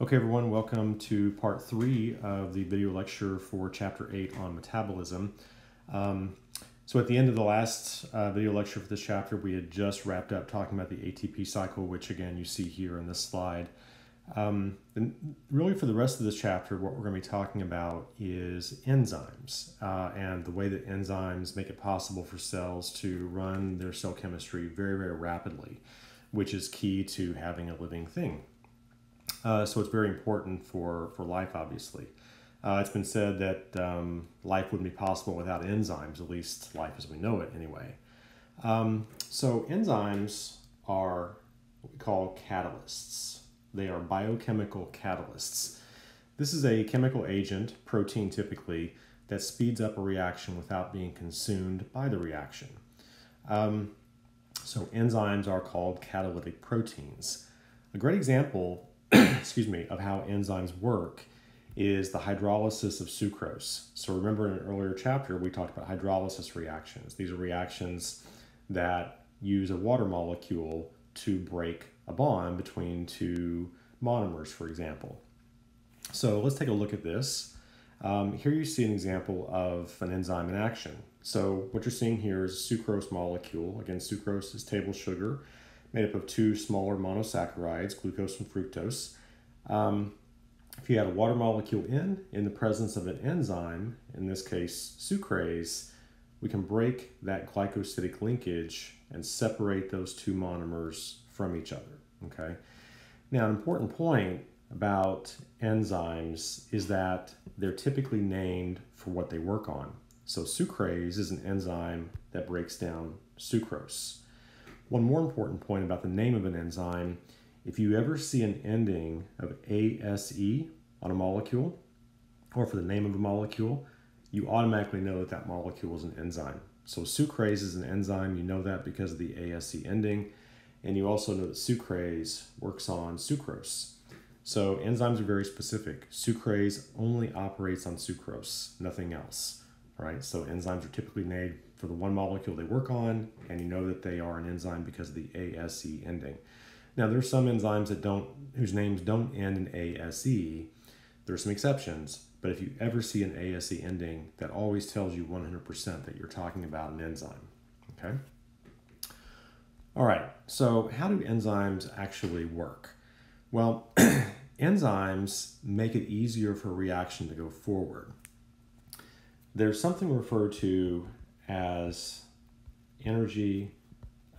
Okay, everyone, welcome to part three of the video lecture for chapter eight on metabolism. Um, so, at the end of the last uh, video lecture for this chapter, we had just wrapped up talking about the ATP cycle, which again you see here in this slide. Um, and really, for the rest of this chapter, what we're going to be talking about is enzymes uh, and the way that enzymes make it possible for cells to run their cell chemistry very, very rapidly, which is key to having a living thing. Uh, so it's very important for, for life, obviously. Uh, it's been said that um, life wouldn't be possible without enzymes, at least life as we know it anyway. Um, so enzymes are what we call catalysts. They are biochemical catalysts. This is a chemical agent, protein typically, that speeds up a reaction without being consumed by the reaction. Um, so enzymes are called catalytic proteins. A great example excuse me, of how enzymes work is the hydrolysis of sucrose. So remember in an earlier chapter, we talked about hydrolysis reactions. These are reactions that use a water molecule to break a bond between two monomers, for example. So let's take a look at this. Um, here you see an example of an enzyme in action. So what you're seeing here is a sucrose molecule. Again, sucrose is table sugar made up of two smaller monosaccharides, glucose and fructose. Um, if you add a water molecule in, in the presence of an enzyme, in this case sucrase, we can break that glycosidic linkage and separate those two monomers from each other. Okay. Now, an important point about enzymes is that they're typically named for what they work on. So, sucrase is an enzyme that breaks down sucrose. One more important point about the name of an enzyme if you ever see an ending of ASE on a molecule, or for the name of a molecule, you automatically know that that molecule is an enzyme. So sucrase is an enzyme, you know that because of the ASE ending, and you also know that sucrase works on sucrose. So enzymes are very specific. Sucrase only operates on sucrose, nothing else, right? So enzymes are typically made for the one molecule they work on, and you know that they are an enzyme because of the ASE ending. Now, there's some enzymes that don't, whose names don't end in ASE. There are some exceptions, but if you ever see an ASE ending, that always tells you 100% that you're talking about an enzyme. Okay? All right, so how do enzymes actually work? Well, enzymes make it easier for a reaction to go forward. There's something referred to as energy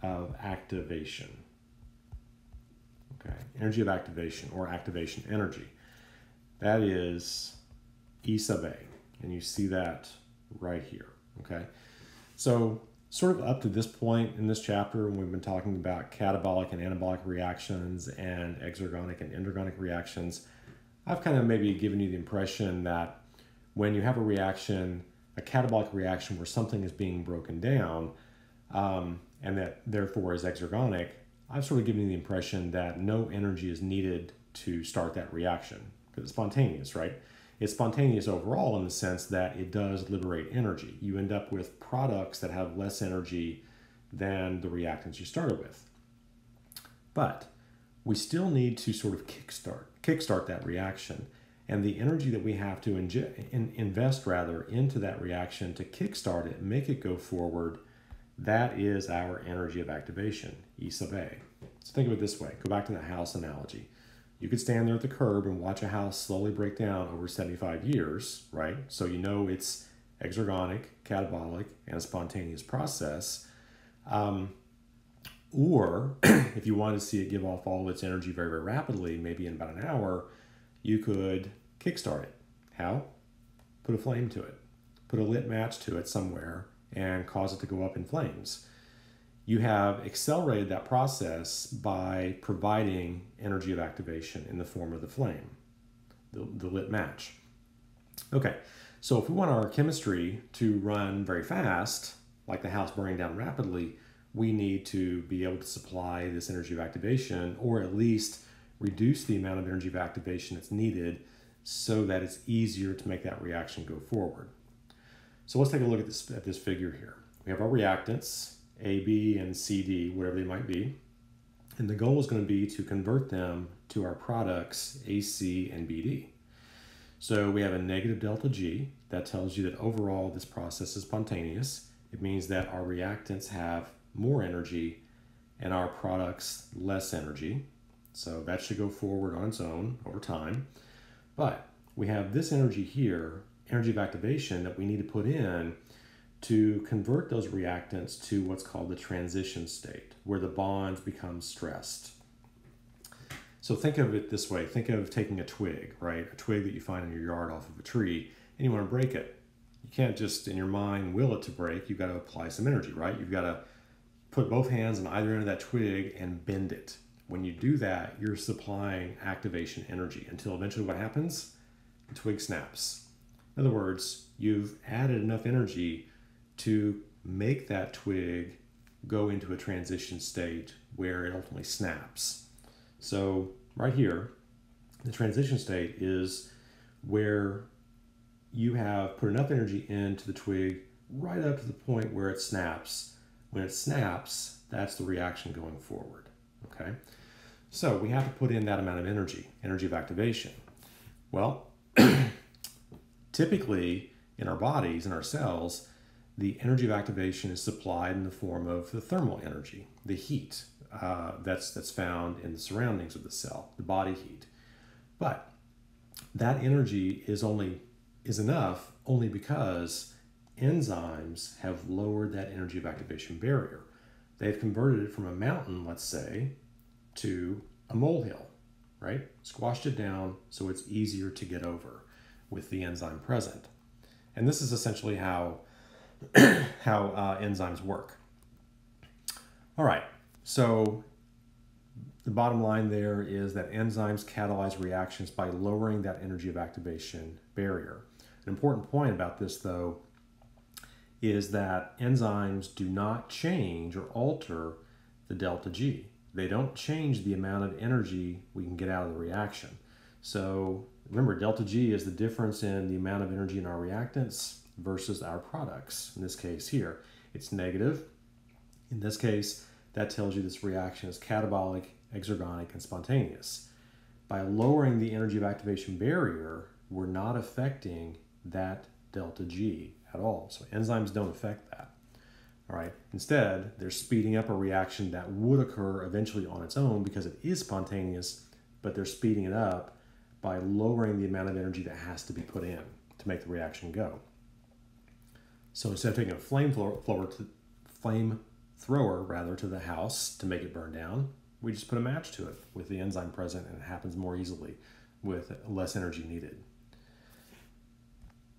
of activation. Okay, energy of activation or activation energy. That is E sub A, and you see that right here. Okay, so sort of up to this point in this chapter, when we've been talking about catabolic and anabolic reactions and exergonic and endergonic reactions, I've kind of maybe given you the impression that when you have a reaction a catabolic reaction where something is being broken down um, and that therefore is exergonic, I've sort of given you the impression that no energy is needed to start that reaction because it's spontaneous, right? It's spontaneous overall in the sense that it does liberate energy. You end up with products that have less energy than the reactants you started with. But we still need to sort of kickstart kickstart that reaction and the energy that we have to in invest rather into that reaction to kickstart it, make it go forward, that is our energy of activation, E sub A. So think of it this way. Go back to the house analogy. You could stand there at the curb and watch a house slowly break down over 75 years, right? So you know it's exergonic, catabolic, and a spontaneous process. Um, or if you wanted to see it give off all of its energy very, very rapidly, maybe in about an hour, you could kickstart it. How? Put a flame to it. Put a lit match to it somewhere and cause it to go up in flames. You have accelerated that process by providing energy of activation in the form of the flame, the, the lit match. Okay, so if we want our chemistry to run very fast, like the house burning down rapidly, we need to be able to supply this energy of activation or at least reduce the amount of energy of activation that's needed so that it's easier to make that reaction go forward. So let's take a look at this, at this figure here. We have our reactants, AB and CD, whatever they might be. And the goal is going to be to convert them to our products AC and BD. So we have a negative delta G that tells you that overall this process is spontaneous. It means that our reactants have more energy and our products less energy. So that should go forward on its own over time. But we have this energy here, energy of activation, that we need to put in to convert those reactants to what's called the transition state, where the bonds become stressed. So think of it this way think of taking a twig, right? A twig that you find in your yard off of a tree, and you want to break it. You can't just in your mind will it to break. You've got to apply some energy, right? You've got to put both hands on either end of that twig and bend it. When you do that, you're supplying activation energy until eventually what happens? The twig snaps. In other words, you've added enough energy to make that twig go into a transition state where it ultimately snaps. So, right here, the transition state is where you have put enough energy into the twig right up to the point where it snaps. When it snaps, that's the reaction going forward. Okay? So, we have to put in that amount of energy, energy of activation. Well, typically in our bodies, in our cells, the energy of activation is supplied in the form of the thermal energy, the heat uh, that's, that's found in the surroundings of the cell, the body heat. But that energy is only is enough only because enzymes have lowered that energy of activation barrier. They've converted it from a mountain, let's say, to a molehill, right? Squashed it down so it's easier to get over with the enzyme present. And this is essentially how how uh, enzymes work. All right, so the bottom line there is that enzymes catalyze reactions by lowering that energy of activation barrier. An important point about this, though, is that enzymes do not change or alter the delta G. They don't change the amount of energy we can get out of the reaction. So remember, delta G is the difference in the amount of energy in our reactants versus our products. In this case here, it's negative. In this case, that tells you this reaction is catabolic, exergonic, and spontaneous. By lowering the energy of activation barrier, we're not affecting that delta G at all. So enzymes don't affect that. All right. Instead, they're speeding up a reaction that would occur eventually on its own because it is spontaneous, but they're speeding it up by lowering the amount of energy that has to be put in to make the reaction go. So instead of taking a flamethrower to flame thrower rather to the house to make it burn down, we just put a match to it with the enzyme present and it happens more easily with less energy needed.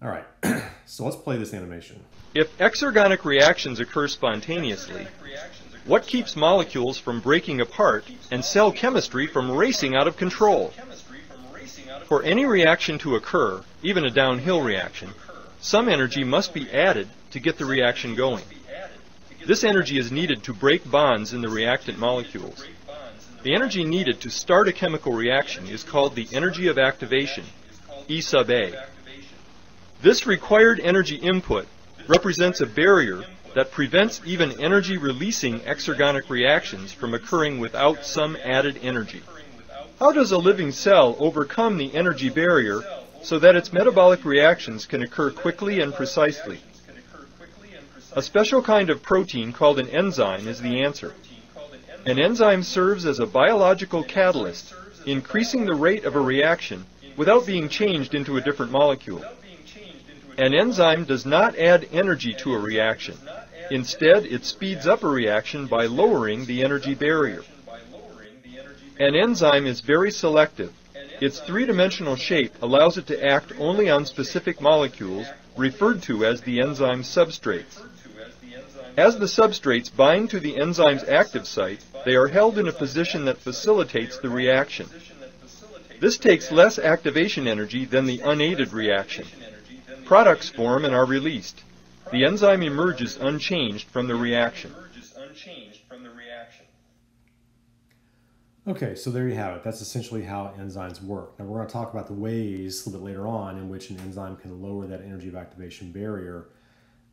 All right, so let's play this animation. If exergonic reactions occur spontaneously, what keeps molecules from breaking apart and cell chemistry from racing out of control? For any reaction to occur, even a downhill reaction, some energy must be added to get the reaction going. This energy is needed to break bonds in the reactant molecules. The energy needed to start a chemical reaction is called the energy of activation, E sub A. This required energy input represents a barrier that prevents even energy releasing exergonic reactions from occurring without some added energy. How does a living cell overcome the energy barrier so that its metabolic reactions can occur quickly and precisely. A special kind of protein called an enzyme is the answer. An enzyme serves as a biological catalyst, increasing the rate of a reaction without being changed into a different molecule. An enzyme does not add energy to a reaction. Instead, it speeds up a reaction by lowering the energy barrier. An enzyme is very selective its three-dimensional shape allows it to act only on specific molecules, referred to as the enzyme substrates. As the substrates bind to the enzyme's active site, they are held in a position that facilitates the reaction. This takes less activation energy than the unaided reaction. Products form and are released. The enzyme emerges unchanged from the reaction. Okay, so there you have it. That's essentially how enzymes work. Now we're going to talk about the ways a little bit later on in which an enzyme can lower that energy of activation barrier.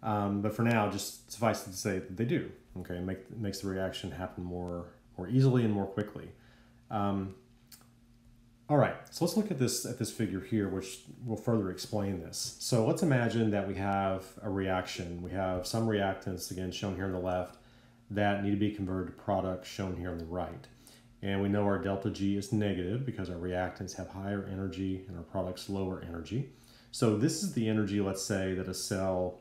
Um, but for now, just suffice it to say that they do. Okay, make makes the reaction happen more more easily and more quickly. Um, all right, so let's look at this at this figure here, which will further explain this. So let's imagine that we have a reaction. We have some reactants, again shown here on the left, that need to be converted to products shown here on the right. And we know our delta G is negative because our reactants have higher energy and our products lower energy. So this is the energy, let's say, that a cell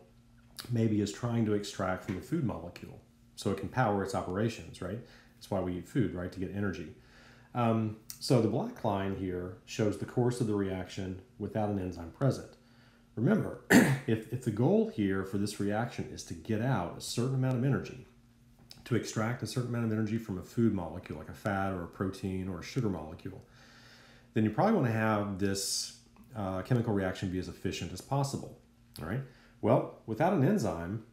maybe is trying to extract from the food molecule so it can power its operations, right? That's why we eat food, right, to get energy. Um, so the black line here shows the course of the reaction without an enzyme present. Remember, if, if the goal here for this reaction is to get out a certain amount of energy, to extract a certain amount of energy from a food molecule, like a fat or a protein or a sugar molecule, then you probably want to have this uh, chemical reaction be as efficient as possible. All right. Well, without an enzyme,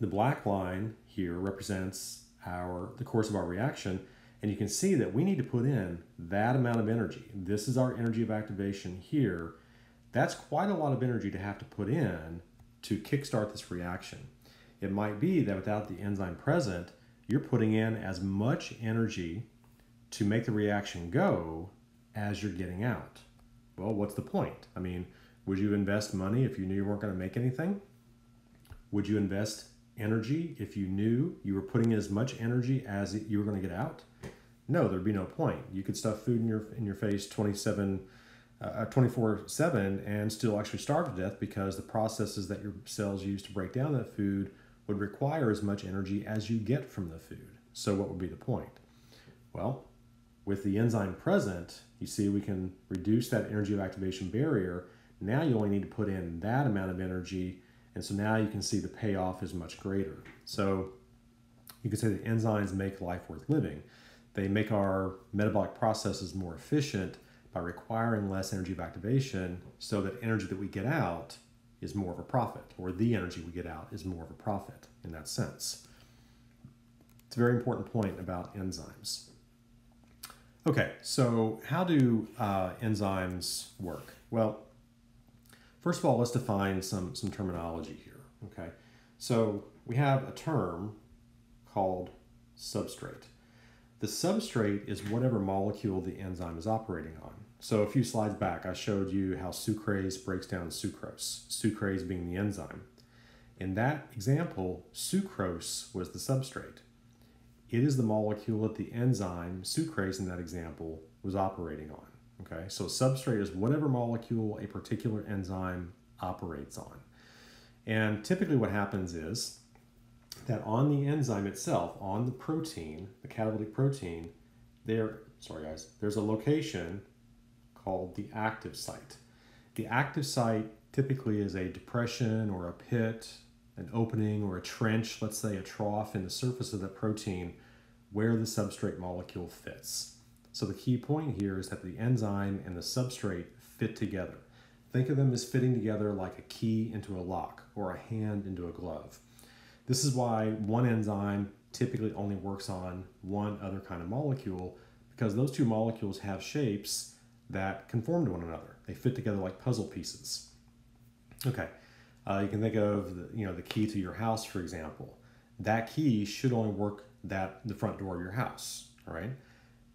the black line here represents our the course of our reaction, and you can see that we need to put in that amount of energy. This is our energy of activation here. That's quite a lot of energy to have to put in to kickstart this reaction. It might be that without the enzyme present, you're putting in as much energy to make the reaction go as you're getting out. Well, what's the point? I mean, would you invest money if you knew you weren't going to make anything? Would you invest energy if you knew you were putting as much energy as you were going to get out? No, there'd be no point. You could stuff food in your in your face 27 uh, 24 7 and still actually starve to death because the processes that your cells use to break down that food would require as much energy as you get from the food. So, what would be the point? Well, with the enzyme present, you see we can reduce that energy of activation barrier. Now you only need to put in that amount of energy, and so now you can see the payoff is much greater. So, you could say that enzymes make life worth living. They make our metabolic processes more efficient by requiring less energy of activation so that energy that we get out is more of a profit, or the energy we get out is more of a profit in that sense. It's a very important point about enzymes. Okay, so how do uh, enzymes work? Well, first of all, let's define some, some terminology here. Okay, so we have a term called substrate. The substrate is whatever molecule the enzyme is operating on. So a few slides back, I showed you how sucrase breaks down sucrose, sucrase being the enzyme. In that example, sucrose was the substrate. It is the molecule that the enzyme, sucrase in that example, was operating on. Okay, so substrate is whatever molecule a particular enzyme operates on. And typically what happens is that on the enzyme itself, on the protein, the catalytic protein, there, sorry guys, there's a location called the active site. The active site typically is a depression or a pit, an opening or a trench, let's say a trough in the surface of the protein where the substrate molecule fits. So the key point here is that the enzyme and the substrate fit together. Think of them as fitting together like a key into a lock or a hand into a glove. This is why one enzyme typically only works on one other kind of molecule because those two molecules have shapes that conform to one another. They fit together like puzzle pieces. Okay, uh, you can think of the, you know the key to your house, for example. That key should only work that the front door of your house. All right,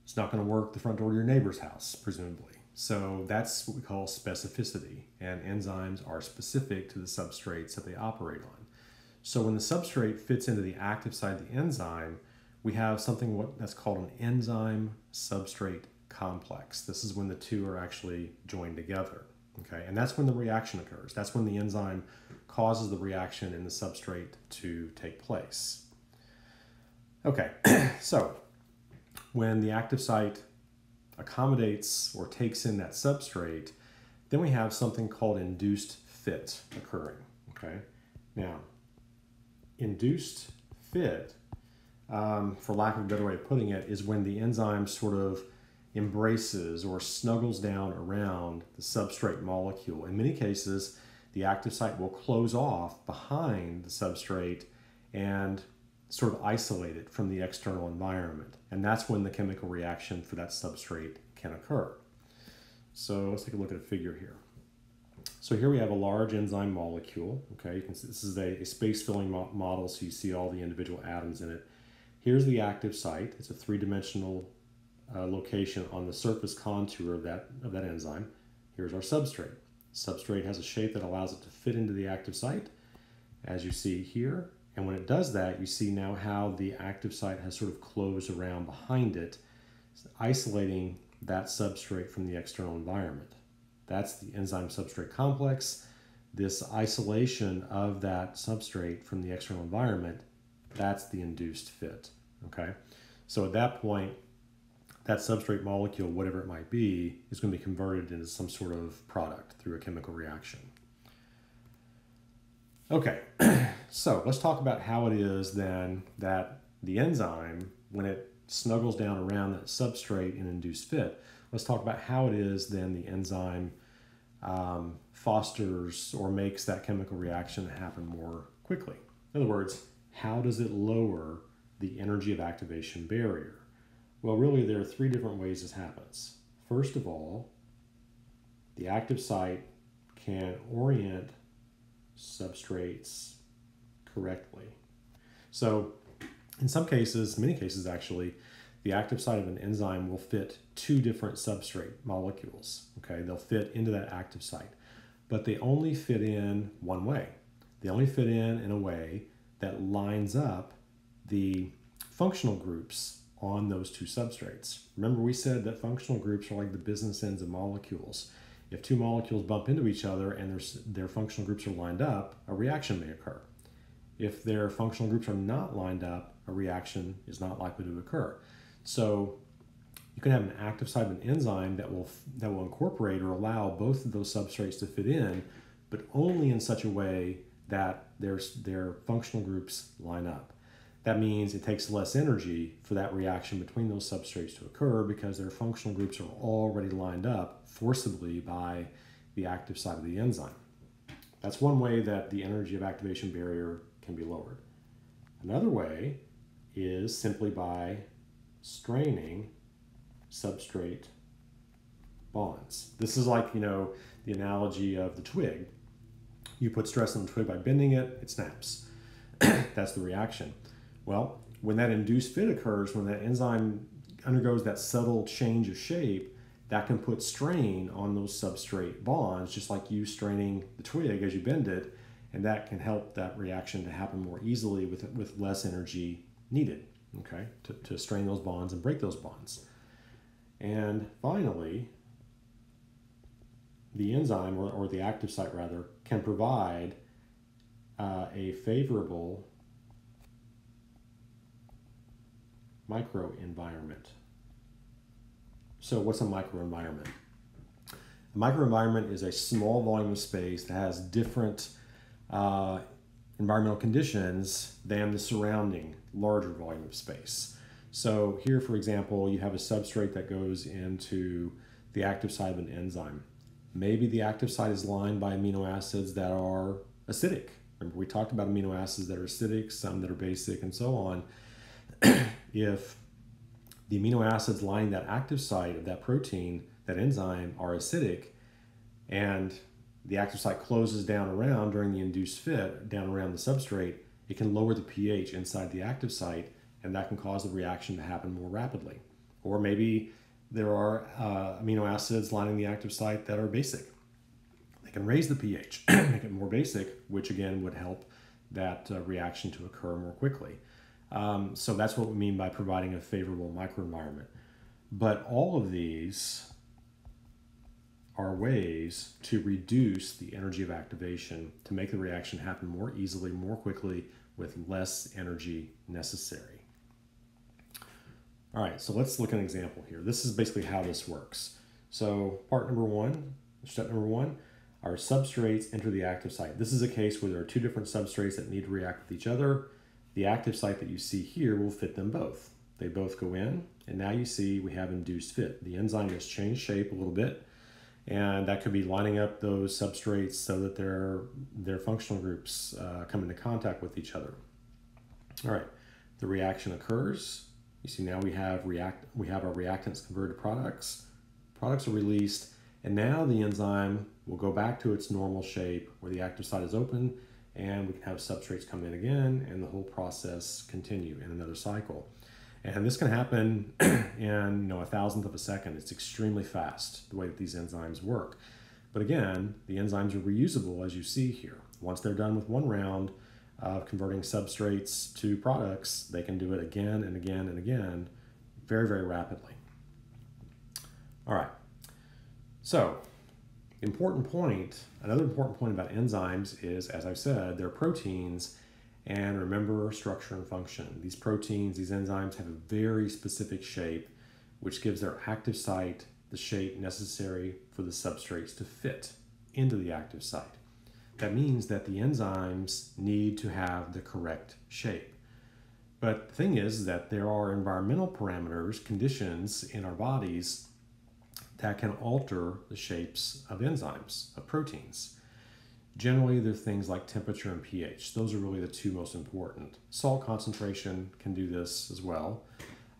it's not going to work the front door of your neighbor's house, presumably. So that's what we call specificity, and enzymes are specific to the substrates that they operate on. So when the substrate fits into the active site of the enzyme, we have something what that's called an enzyme substrate complex. This is when the two are actually joined together. Okay, and that's when the reaction occurs. That's when the enzyme causes the reaction in the substrate to take place. Okay, so when the active site accommodates or takes in that substrate, then we have something called induced fit occurring. Okay, now induced fit, um, for lack of a better way of putting it, is when the enzyme sort of embraces or snuggles down around the substrate molecule. In many cases, the active site will close off behind the substrate and sort of isolate it from the external environment. And that's when the chemical reaction for that substrate can occur. So let's take a look at a figure here. So here we have a large enzyme molecule. Okay, you can see this is a, a space filling mo model, so you see all the individual atoms in it. here's the active site. It's a three-dimensional uh, location on the surface contour of that, of that enzyme. Here's our substrate. Substrate has a shape that allows it to fit into the active site, as you see here. And when it does that, you see now how the active site has sort of closed around behind it, isolating that substrate from the external environment. That's the enzyme substrate complex. This isolation of that substrate from the external environment, that's the induced fit. Okay, so at that point, that substrate molecule, whatever it might be, is going to be converted into some sort of product through a chemical reaction. Okay, so let's talk about how it is then that the enzyme, when it snuggles down around that substrate in induced fit, let's talk about how it is then the enzyme um, fosters or makes that chemical reaction happen more quickly. In other words, how does it lower the energy of activation barrier? Well, really, there are three different ways this happens. First of all, the active site can orient substrates correctly. So, in some cases, many cases actually, the active site of an enzyme will fit two different substrate molecules. Okay, they'll fit into that active site, but they only fit in one way. They only fit in in a way that lines up the functional groups on those two substrates. Remember, we said that functional groups are like the business ends of molecules. If two molecules bump into each other and their their functional groups are lined up, a reaction may occur. If their functional groups are not lined up, a reaction is not likely to occur. So you can have an active site of an enzyme that will that will incorporate or allow both of those substrates to fit in, but only in such a way that their their functional groups line up. That means it takes less energy for that reaction between those substrates to occur because their functional groups are already lined up forcibly by the active site of the enzyme. That's one way that the energy of activation barrier can be lowered. Another way is simply by straining substrate bonds. This is like, you know, the analogy of the twig. You put stress on the twig by bending it, it snaps. That's the reaction. Well, when that induced fit occurs, when that enzyme undergoes that subtle change of shape, that can put strain on those substrate bonds, just like you straining the twig as you bend it, and that can help that reaction to happen more easily with, with less energy needed, okay, to, to strain those bonds and break those bonds. And finally, the enzyme, or, or the active site rather, can provide uh, a favorable microenvironment. So what's a microenvironment? A microenvironment is a small volume of space that has different uh, environmental conditions than the surrounding larger volume of space. So here, for example, you have a substrate that goes into the active site of an enzyme. Maybe the active site is lined by amino acids that are acidic. Remember, we talked about amino acids that are acidic, some that are basic, and so on. if the amino acids lining that active site of that protein, that enzyme, are acidic, and the active site closes down around during the induced fit, down around the substrate, it can lower the pH inside the active site, and that can cause the reaction to happen more rapidly. Or maybe there are uh, amino acids lining the active site that are basic. They can raise the pH, make it more basic, which again would help that uh, reaction to occur more quickly. Um, so that's what we mean by providing a favorable microenvironment. But all of these are ways to reduce the energy of activation to make the reaction happen more easily, more quickly, with less energy necessary. All right, so let's look at an example here. This is basically how this works. So part number one, step number one, our substrates enter the active site. This is a case where there are two different substrates that need to react with each other. The active site that you see here will fit them both. They both go in, and now you see we have induced fit. The enzyme has changed shape a little bit, and that could be lining up those substrates so that their, their functional groups uh, come into contact with each other. All right, the reaction occurs. You see now we have react we have our reactants converted to products. Products are released, and now the enzyme will go back to its normal shape where the active site is open and we can have substrates come in again and the whole process continue in another cycle. And this can happen in you know a thousandth of a second. It's extremely fast the way that these enzymes work. But again, the enzymes are reusable as you see here. Once they're done with one round of converting substrates to products, they can do it again and again and again very, very rapidly. All right. So, important point, another important point about enzymes is, as I've said, they're proteins and remember structure and function. These proteins, these enzymes have a very specific shape, which gives their active site the shape necessary for the substrates to fit into the active site. That means that the enzymes need to have the correct shape. But the thing is that there are environmental parameters, conditions in our bodies that can alter the shapes of enzymes, of proteins. Generally, they're things like temperature and pH. Those are really the two most important. Salt concentration can do this as well,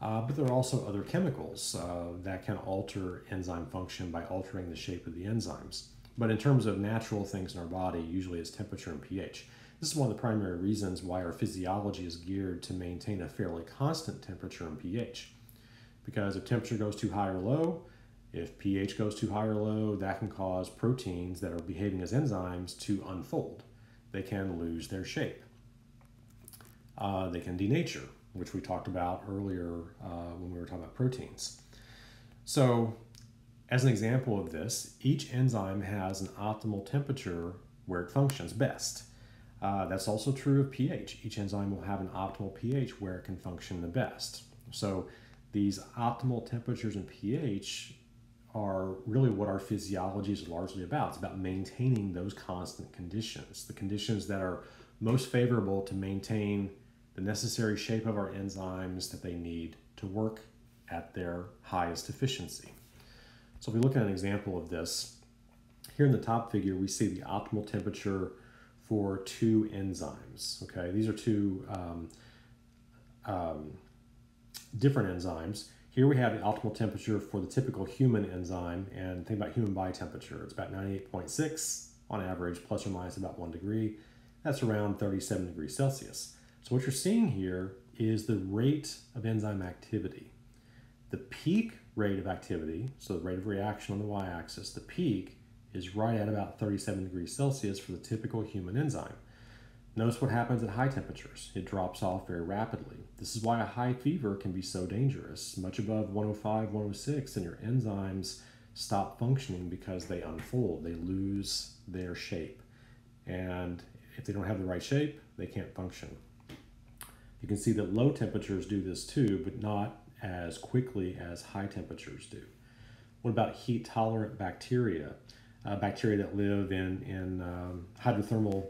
uh, but there are also other chemicals uh, that can alter enzyme function by altering the shape of the enzymes. But in terms of natural things in our body, usually it's temperature and pH. This is one of the primary reasons why our physiology is geared to maintain a fairly constant temperature and pH. Because if temperature goes too high or low, if pH goes too high or low, that can cause proteins that are behaving as enzymes to unfold. They can lose their shape. Uh, they can denature, which we talked about earlier uh, when we were talking about proteins. So as an example of this, each enzyme has an optimal temperature where it functions best. Uh, that's also true of pH. Each enzyme will have an optimal pH where it can function the best. So these optimal temperatures and pH are really what our physiology is largely about. It's about maintaining those constant conditions, the conditions that are most favorable to maintain the necessary shape of our enzymes that they need to work at their highest efficiency. So if we look at an example of this, here in the top figure, we see the optimal temperature for two enzymes. Okay, these are two um, um, different enzymes. Here we have the optimal temperature for the typical human enzyme, and think about human body temperature. It's about 98.6 on average, plus or minus about one degree. That's around 37 degrees Celsius. So what you're seeing here is the rate of enzyme activity. The peak rate of activity, so the rate of reaction on the y-axis, the peak is right at about 37 degrees Celsius for the typical human enzyme. Notice what happens at high temperatures. It drops off very rapidly. This is why a high fever can be so dangerous. Much above 105, 106, and your enzymes stop functioning because they unfold. They lose their shape. And if they don't have the right shape, they can't function. You can see that low temperatures do this too, but not as quickly as high temperatures do. What about heat tolerant bacteria? Uh, bacteria that live in, in um, hydrothermal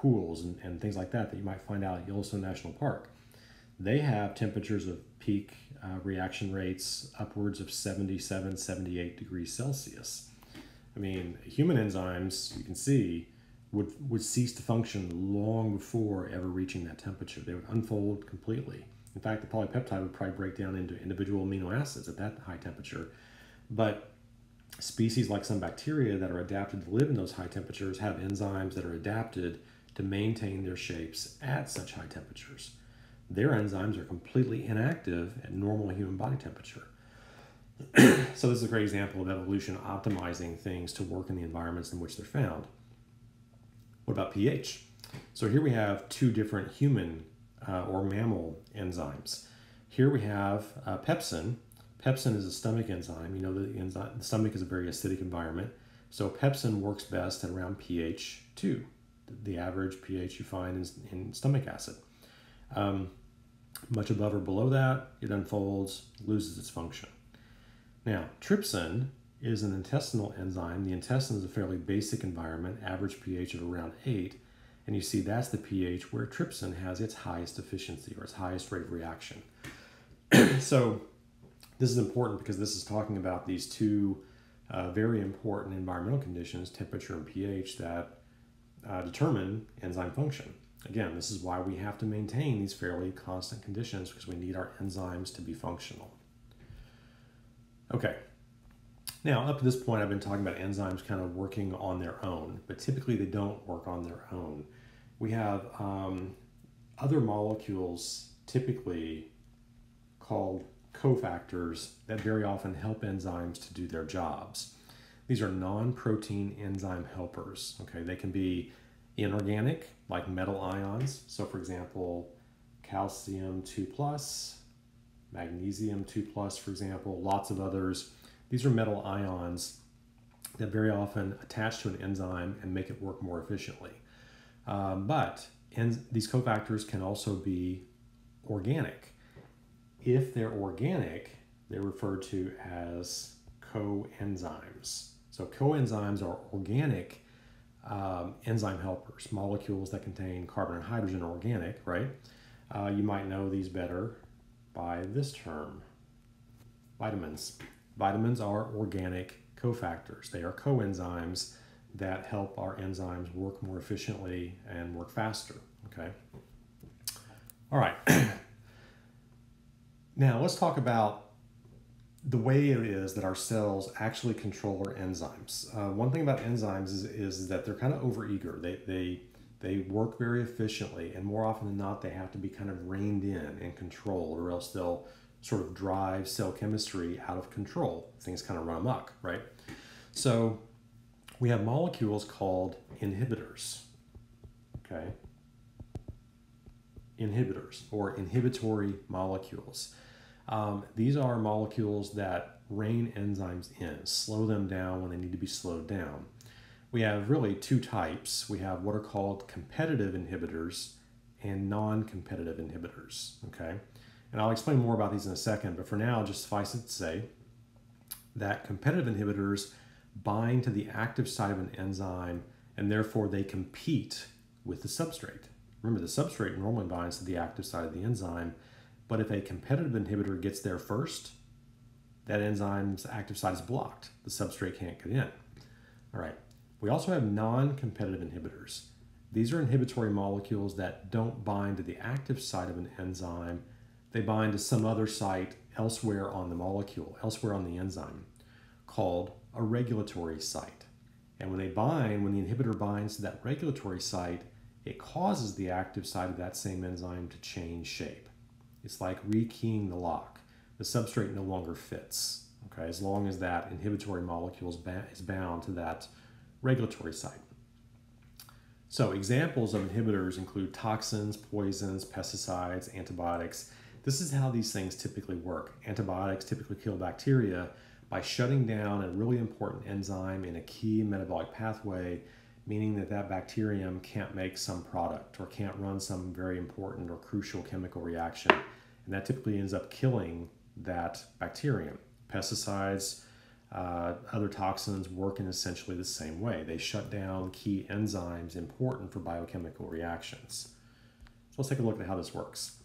pools and, and things like that that you might find out at Yellowstone National Park. They have temperatures of peak uh, reaction rates upwards of 77, 78 degrees Celsius. I mean, human enzymes, you can see, would, would cease to function long before ever reaching that temperature. They would unfold completely. In fact, the polypeptide would probably break down into individual amino acids at that high temperature. But species like some bacteria that are adapted to live in those high temperatures have enzymes that are adapted to maintain their shapes at such high temperatures. Their enzymes are completely inactive at normal human body temperature. so, this is a great example of evolution optimizing things to work in the environments in which they're found. What about pH? So, here we have two different human uh, or mammal enzymes. Here we have uh, pepsin. Pepsin is a stomach enzyme. You know, the, enzyme, the stomach is a very acidic environment. So pepsin works best at around pH 2, the average pH you find in, in stomach acid. Um, much above or below that, it unfolds, loses its function. Now, trypsin is an intestinal enzyme. The intestine is a fairly basic environment, average pH of around 8. And you see that's the pH where trypsin has its highest efficiency or its highest rate of reaction. so this is important because this is talking about these two uh, very important environmental conditions, temperature and pH, that uh, determine enzyme function. Again, this is why we have to maintain these fairly constant conditions because we need our enzymes to be functional. Okay, now up to this point I've been talking about enzymes kind of working on their own, but typically they don't work on their own we have um, other molecules typically called cofactors that very often help enzymes to do their jobs. These are non-protein enzyme helpers. Okay, they can be inorganic, like metal ions. So, for example, calcium 2 plus, magnesium 2 plus, for example, lots of others. These are metal ions that very often attach to an enzyme and make it work more efficiently. Um, but these cofactors can also be organic. If they're organic, they're referred to as coenzymes. So coenzymes are organic um, enzyme helpers, molecules that contain carbon and hydrogen are organic, right? Uh, you might know these better by this term, vitamins. Vitamins are organic cofactors. They are coenzymes that help our enzymes work more efficiently and work faster, okay? All right. now let's talk about the way it is that our cells actually control our enzymes. Uh, one thing about enzymes is, is that they're kind of overeager. They, they, they work very efficiently, and more often than not, they have to be kind of reined in and controlled, or else they'll sort of drive cell chemistry out of control. Things kind of run amok, right? So we have molecules called inhibitors, okay? Inhibitors or inhibitory molecules. Um, these are molecules that rein enzymes in, slow them down when they need to be slowed down. We have really two types. We have what are called competitive inhibitors and non-competitive inhibitors, okay? And I'll explain more about these in a second, but for now, just suffice it to say that competitive inhibitors bind to the active site of an enzyme and therefore they compete with the substrate. Remember, the substrate normally binds to the active site of the enzyme, but if a competitive inhibitor gets there first, that enzyme's active site is blocked. The substrate can't get in. All right. We also have non-competitive inhibitors. These are inhibitory molecules that don't bind to the active site of an enzyme. They bind to some other site elsewhere on the molecule, elsewhere on the enzyme, called a regulatory site. And when they bind, when the inhibitor binds to that regulatory site, it causes the active site of that same enzyme to change shape. It's like rekeying the lock. The substrate no longer fits, okay, as long as that inhibitory molecule is bound to that regulatory site. So examples of inhibitors include toxins, poisons, pesticides, antibiotics. This is how these things typically work. Antibiotics typically kill bacteria by shutting down a really important enzyme in a key metabolic pathway, meaning that that bacterium can't make some product or can't run some very important or crucial chemical reaction. And that typically ends up killing that bacterium. Pesticides, uh, other toxins work in essentially the same way. They shut down key enzymes important for biochemical reactions. So let's take a look at how this works.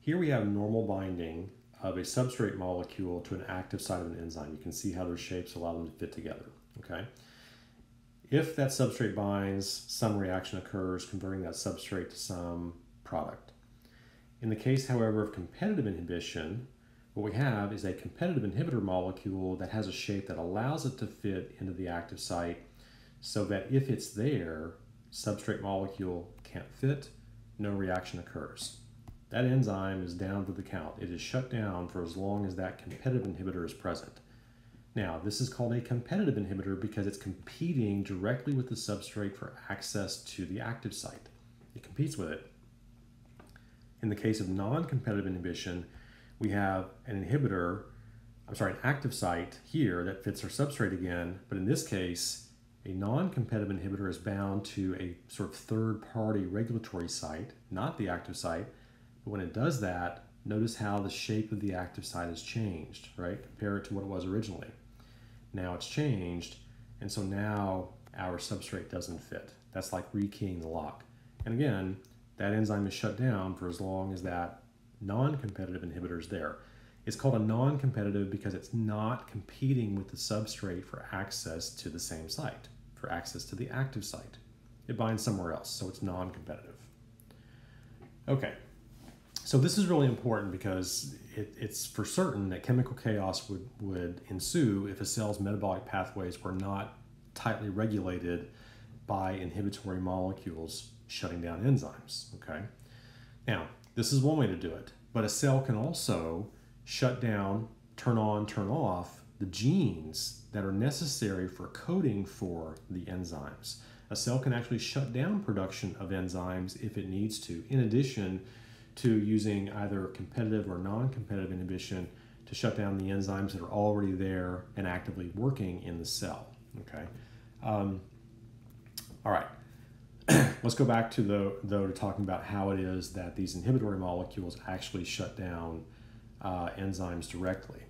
Here we have normal binding of a substrate molecule to an active site of an enzyme. You can see how their shapes allow them to fit together. Okay. If that substrate binds, some reaction occurs, converting that substrate to some product. In the case, however, of competitive inhibition, what we have is a competitive inhibitor molecule that has a shape that allows it to fit into the active site so that if it's there, substrate molecule can't fit, no reaction occurs. That enzyme is down to the count. It is shut down for as long as that competitive inhibitor is present. Now, this is called a competitive inhibitor because it's competing directly with the substrate for access to the active site. It competes with it. In the case of non-competitive inhibition, we have an inhibitor, I'm sorry, an active site here that fits our substrate again, but in this case, a non-competitive inhibitor is bound to a sort of third-party regulatory site, not the active site, but when it does that, notice how the shape of the active site has changed, right? Compare it to what it was originally. Now it's changed, and so now our substrate doesn't fit. That's like rekeying the lock. And again, that enzyme is shut down for as long as that non-competitive inhibitor is there. It's called a non-competitive because it's not competing with the substrate for access to the same site, for access to the active site. It binds somewhere else, so it's non-competitive. Okay, so this is really important because it, it's for certain that chemical chaos would, would ensue if a cell's metabolic pathways were not tightly regulated by inhibitory molecules shutting down enzymes. Okay. Now, this is one way to do it. But a cell can also shut down, turn on, turn off the genes that are necessary for coding for the enzymes. A cell can actually shut down production of enzymes if it needs to, in addition to using either competitive or non competitive inhibition to shut down the enzymes that are already there and actively working in the cell. Okay. Um, all right. Let's go back to the though to talking about how it is that these inhibitory molecules actually shut down uh, enzymes directly.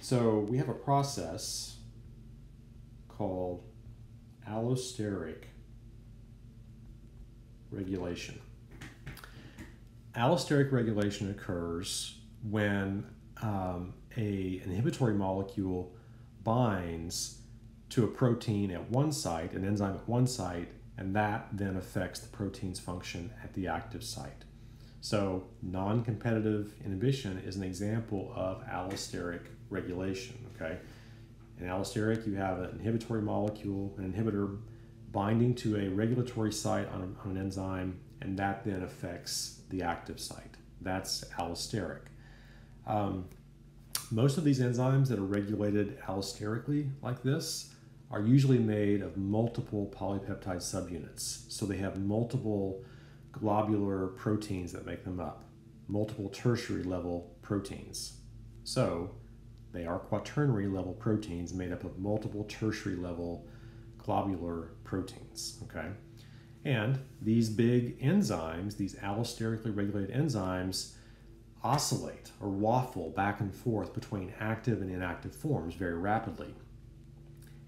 So we have a process called allosteric regulation. Allosteric regulation occurs when um, a inhibitory molecule binds to a protein at one site, an enzyme at one site, and that then affects the protein's function at the active site. So, non competitive inhibition is an example of allosteric regulation. Okay, in allosteric, you have an inhibitory molecule, an inhibitor binding to a regulatory site on, on an enzyme, and that then affects the active site. That's allosteric. Um, most of these enzymes that are regulated allosterically, like this, are usually made of multiple polypeptide subunits. So they have multiple globular proteins that make them up, multiple tertiary level proteins. So they are quaternary level proteins made up of multiple tertiary level globular proteins. Okay. And these big enzymes, these allosterically regulated enzymes, oscillate or waffle back and forth between active and inactive forms very rapidly.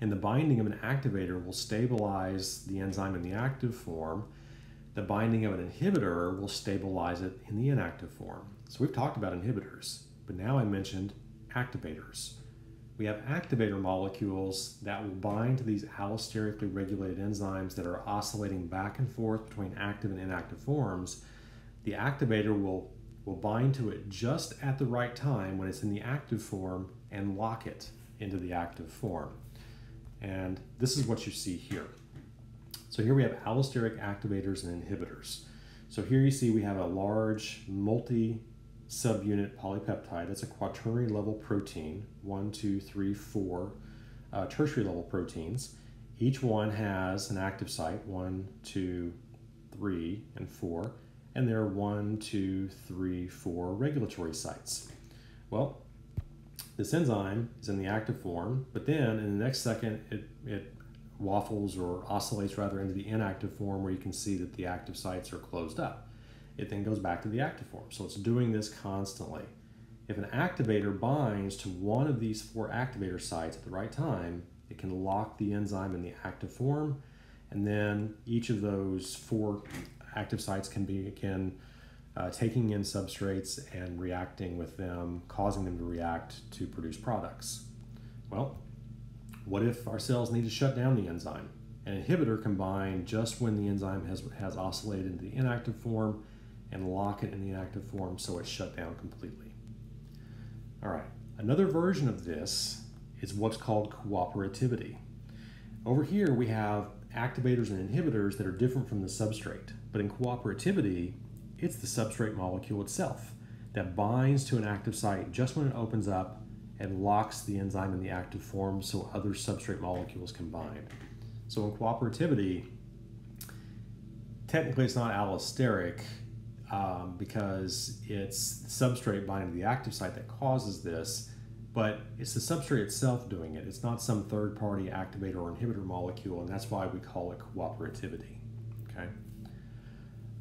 And the binding of an activator will stabilize the enzyme in the active form. The binding of an inhibitor will stabilize it in the inactive form. So we've talked about inhibitors, but now I mentioned activators. We have activator molecules that will bind to these allosterically regulated enzymes that are oscillating back and forth between active and inactive forms. The activator will, will bind to it just at the right time when it's in the active form and lock it into the active form. And this is what you see here. So here we have allosteric activators and inhibitors. So here you see we have a large multi subunit polypeptide. That's a quaternary level protein, one, two, three, four uh, tertiary level proteins. Each one has an active site, one, two, three, and four. And there are one, two, three, four regulatory sites. Well, this enzyme is in the active form, but then in the next second, it, it waffles or oscillates rather into the inactive form where you can see that the active sites are closed up it then goes back to the active form. So it's doing this constantly. If an activator binds to one of these four activator sites at the right time, it can lock the enzyme in the active form, and then each of those four active sites can begin uh, taking in substrates and reacting with them, causing them to react to produce products. Well, what if our cells need to shut down the enzyme? An inhibitor can bind just when the enzyme has, has oscillated into the inactive form and lock it in the active form so it's shut down completely. All right, another version of this is what's called cooperativity. Over here we have activators and inhibitors that are different from the substrate, but in cooperativity, it's the substrate molecule itself that binds to an active site just when it opens up and locks the enzyme in the active form so other substrate molecules can bind. So in cooperativity, technically it's not allosteric, um, because it's the substrate binding to the active site that causes this, but it's the substrate itself doing it. It's not some third party activator or inhibitor molecule, and that's why we call it cooperativity. Okay.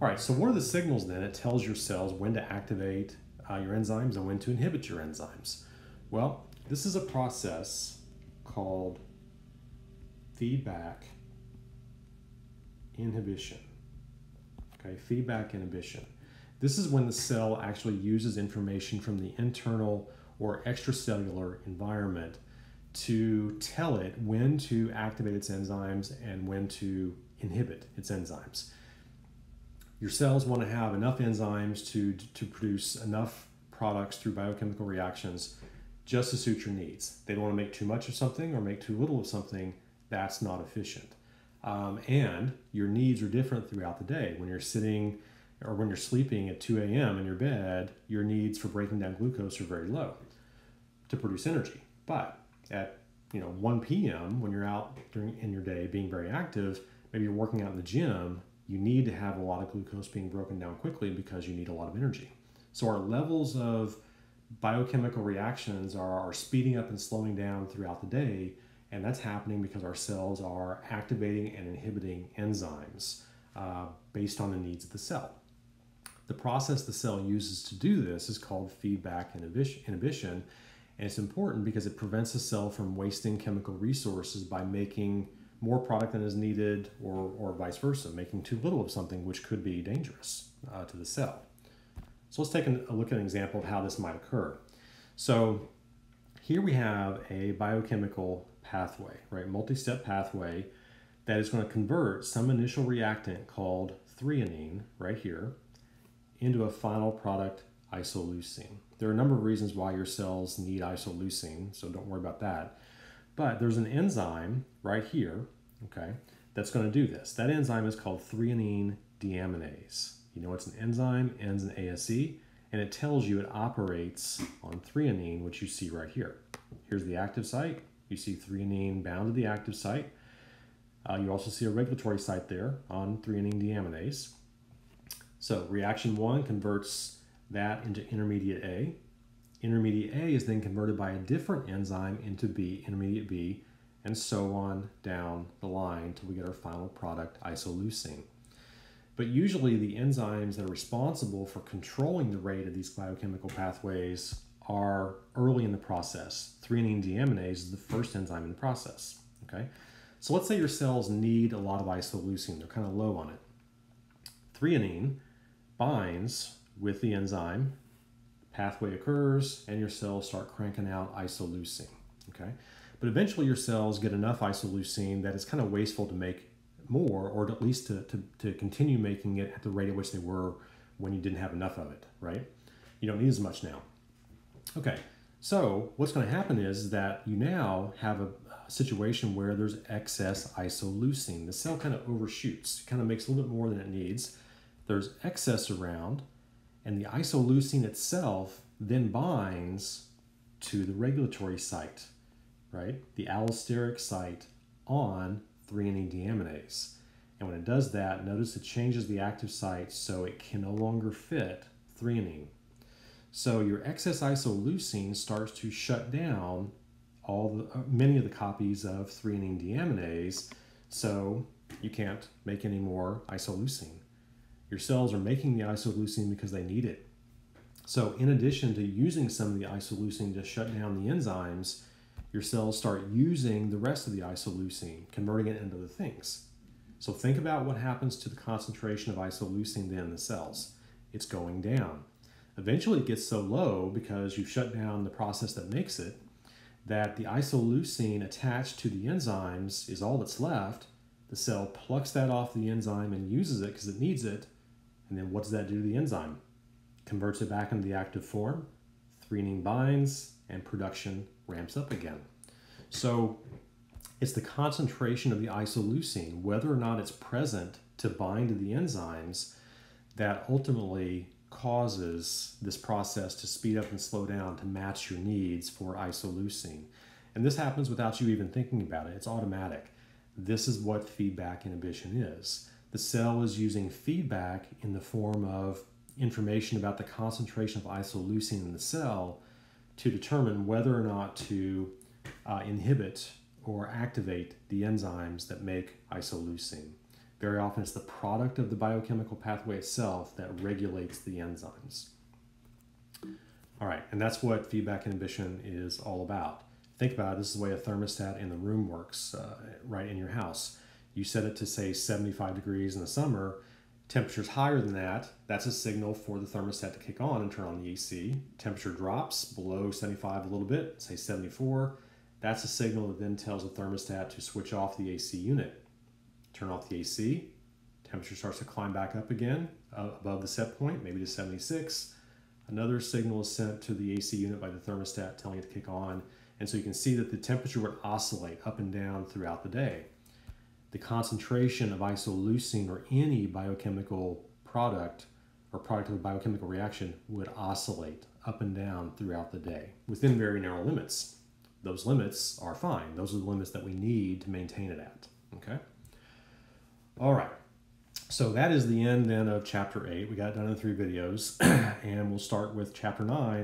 All right, so what are the signals then? It tells your cells when to activate uh, your enzymes and when to inhibit your enzymes. Well, this is a process called feedback inhibition. Okay, feedback inhibition. This is when the cell actually uses information from the internal or extracellular environment to tell it when to activate its enzymes and when to inhibit its enzymes. Your cells want to have enough enzymes to, to produce enough products through biochemical reactions just to suit your needs. They don't want to make too much of something or make too little of something that's not efficient. Um, and your needs are different throughout the day. When you're sitting or when you're sleeping at 2 a.m. in your bed, your needs for breaking down glucose are very low to produce energy. But at you know 1 p.m. when you're out during in your day being very active, maybe you're working out in the gym, you need to have a lot of glucose being broken down quickly because you need a lot of energy. So our levels of biochemical reactions are, are speeding up and slowing down throughout the day, and that's happening because our cells are activating and inhibiting enzymes uh, based on the needs of the cell. The process the cell uses to do this is called feedback inhibition, and it's important because it prevents the cell from wasting chemical resources by making more product than is needed, or, or vice versa, making too little of something which could be dangerous uh, to the cell. So let's take a look at an example of how this might occur. So here we have a biochemical pathway, right? Multi-step pathway that is going to convert some initial reactant called threonine right here into a final product isoleucine. There are a number of reasons why your cells need isoleucine, so don't worry about that. But there's an enzyme right here, okay, that's going to do this. That enzyme is called threonine deaminase. You know it's an enzyme, ends in ASE, and it tells you it operates on threonine, which you see right here. Here's the active site. You see threonine bound to the active site. Uh, you also see a regulatory site there on threonine deaminase. So reaction one converts that into intermediate A. Intermediate A is then converted by a different enzyme into B, intermediate B, and so on down the line until we get our final product, isoleucine. But usually the enzymes that are responsible for controlling the rate of these biochemical pathways are early in the process. Threonine deaminase is the first enzyme in the process. Okay, so let's say your cells need a lot of isoleucine; they're kind of low on it. Threonine binds with the enzyme, pathway occurs, and your cells start cranking out isoleucine. Okay, but eventually your cells get enough isoleucine that it's kind of wasteful to make more, or at least to, to, to continue making it at the rate at which they were when you didn't have enough of it, right? You don't need as much now. Okay, so what's going to happen is that you now have a, situation where there's excess isoleucine. The cell kind of overshoots, kind of makes a little bit more than it needs. There's excess around, and the isoleucine itself then binds to the regulatory site, right? The allosteric site on threonine deaminase. And when it does that, notice it changes the active site so it can no longer fit threonine. So your excess isoleucine starts to shut down all the uh, many of the copies of threonine deaminase, so you can't make any more isoleucine. Your cells are making the isoleucine because they need it. So in addition to using some of the isoleucine to shut down the enzymes, your cells start using the rest of the isoleucine, converting it into other things. So think about what happens to the concentration of isoleucine then in the cells. It's going down. Eventually it gets so low because you've shut down the process that makes it that the isoleucine attached to the enzymes is all that's left. The cell plucks that off the enzyme and uses it because it needs it. And then what does that do to the enzyme? Converts it back into the active form. Threonine binds and production ramps up again. So it's the concentration of the isoleucine, whether or not it's present to bind to the enzymes, that ultimately causes this process to speed up and slow down to match your needs for isoleucine. And this happens without you even thinking about it, it's automatic. This is what feedback inhibition is. The cell is using feedback in the form of information about the concentration of isoleucine in the cell to determine whether or not to uh, inhibit or activate the enzymes that make isoleucine. Very often it's the product of the biochemical pathway itself that regulates the enzymes. All right, and that's what feedback inhibition is all about. Think about it, this is the way a thermostat in the room works, uh, right in your house. You set it to say 75 degrees in the summer, Temperature's higher than that, that's a signal for the thermostat to kick on and turn on the AC. Temperature drops below 75 a little bit, say 74. That's a signal that then tells the thermostat to switch off the AC unit. Turn off the AC, temperature starts to climb back up again uh, above the set point, maybe to 76. Another signal is sent to the AC unit by the thermostat telling it to kick on. And so you can see that the temperature would oscillate up and down throughout the day the concentration of isoleucine or any biochemical product or product of a biochemical reaction would oscillate up and down throughout the day within very narrow limits. Those limits are fine. Those are the limits that we need to maintain it at. Okay? All right. So that is the end then of chapter 8. We got done in three videos, and we'll start with chapter 9